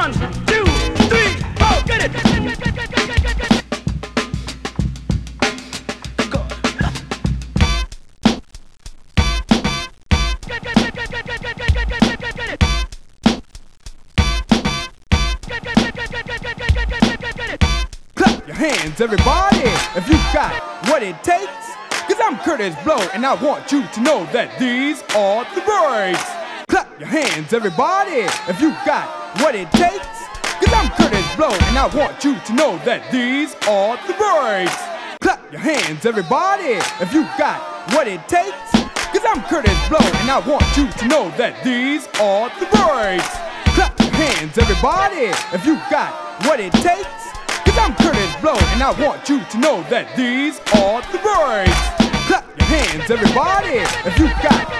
One, two, three, four, get it! Clap your hands, everybody, if you got what it takes. Cause I'm Kurtis Blow, and I want you to know that these are the breaks. Clap your hands, everybody, if you got what it takes. Cause I'm Kurtis Blow, and I want you to know that these are the breaks. Clap your hands, everybody, if you got what it takes. Cause I'm Kurtis Blow, and I want you to know that these are the breaks. Clap your hands, everybody, if you got what it takes. Cause I'm Kurtis Blow, and I want you to know that these are the breaks. Clap your hands, everybody, if you got